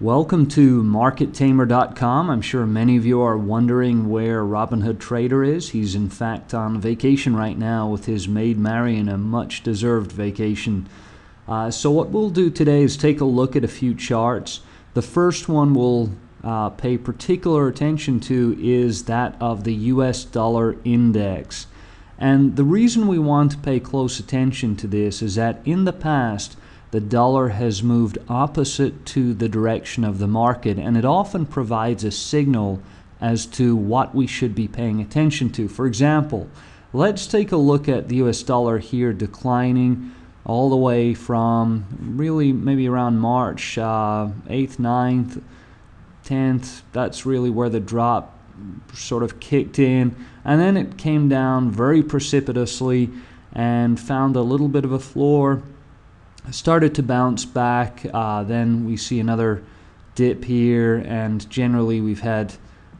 Welcome to MarketTamer.com. I'm sure many of you are wondering where Robinhood Trader is. He's in fact on vacation right now with his maid Marion, a much deserved vacation. Uh, so, what we'll do today is take a look at a few charts. The first one we'll uh, pay particular attention to is that of the US dollar index. And the reason we want to pay close attention to this is that in the past, the dollar has moved opposite to the direction of the market, and it often provides a signal as to what we should be paying attention to. For example, let's take a look at the US dollar here declining all the way from really maybe around March uh, 8th, 9th, 10th. That's really where the drop sort of kicked in, and then it came down very precipitously and found a little bit of a floor started to bounce back. Uh, then we see another dip here, and generally we've had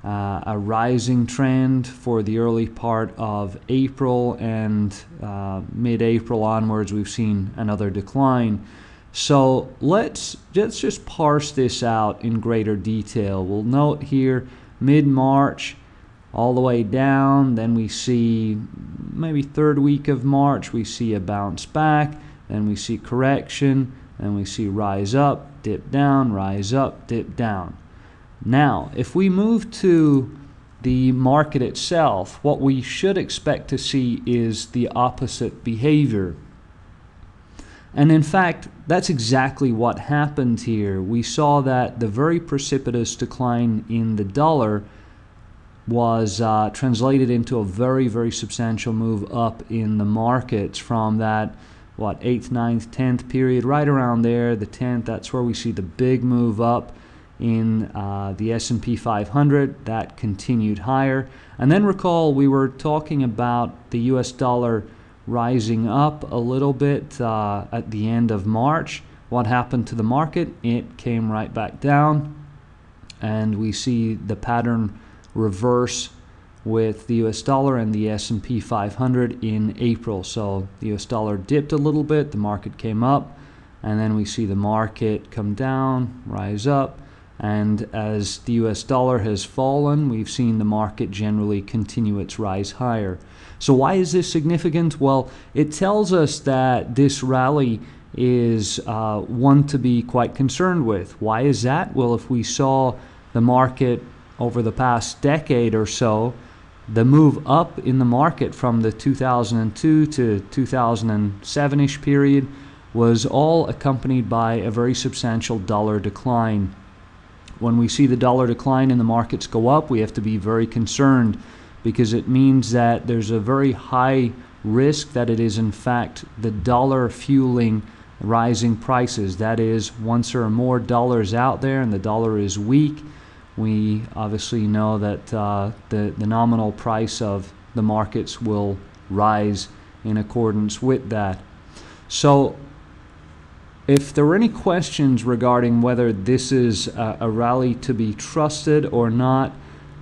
uh, a rising trend for the early part of April, and uh, mid April onwards, we've seen another decline. So let's, let's just parse this out in greater detail. We'll note here mid March all the way down, then we see maybe third week of March, we see a bounce back then we see correction, and we see rise up, dip down, rise up, dip down. Now, if we move to the market itself, what we should expect to see is the opposite behavior. And in fact, that's exactly what happened here. We saw that the very precipitous decline in the dollar was uh, translated into a very, very substantial move up in the markets from that what, 8th, ninth, 10th period, right around there, the 10th, that's where we see the big move up in uh, the S&P 500 that continued higher. And then recall we were talking about the US dollar rising up a little bit uh, at the end of March. What happened to the market? It came right back down. And we see the pattern reverse with the US dollar and the S&P 500 in April. So the US dollar dipped a little bit, the market came up, and then we see the market come down, rise up, and as the US dollar has fallen, we've seen the market generally continue its rise higher. So why is this significant? Well, it tells us that this rally is uh, one to be quite concerned with. Why is that? Well, if we saw the market over the past decade or so the move up in the market from the 2002 to 2007 ish period was all accompanied by a very substantial dollar decline. When we see the dollar decline and the markets go up, we have to be very concerned because it means that there's a very high risk that it is, in fact, the dollar fueling rising prices. That is, once there are more dollars out there and the dollar is weak, we obviously know that uh, the, the nominal price of the markets will rise in accordance with that. So, if there are any questions regarding whether this is a, a rally to be trusted or not,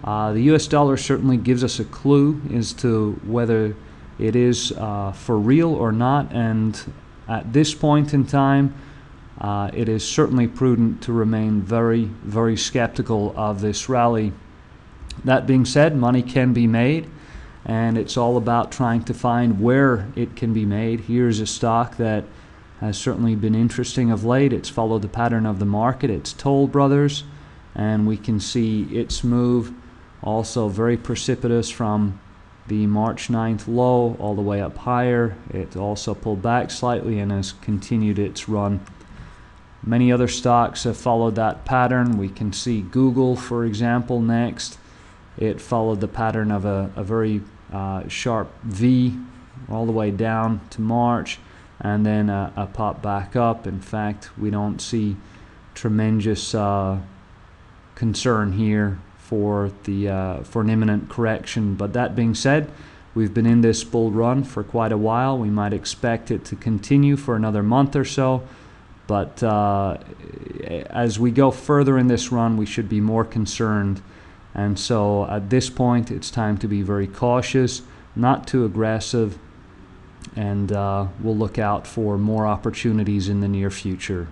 uh, the US dollar certainly gives us a clue as to whether it is uh, for real or not. And at this point in time, uh, it is certainly prudent to remain very, very skeptical of this rally. That being said, money can be made, and it's all about trying to find where it can be made. Here's a stock that has certainly been interesting of late. It's followed the pattern of the market. It's Toll Brothers, and we can see its move also very precipitous from the March 9th low all the way up higher. It also pulled back slightly and has continued its run Many other stocks have followed that pattern. We can see Google, for example, next. It followed the pattern of a, a very uh, sharp V all the way down to March and then a, a, pop back up. In fact, we don't see tremendous uh, concern here for the uh, for an imminent correction. But that being said, we've been in this bull run for quite a while. We might expect it to continue for another month or so. But uh, as we go further in this run, we should be more concerned. And so at this point, it's time to be very cautious, not too aggressive, and uh, we'll look out for more opportunities in the near future.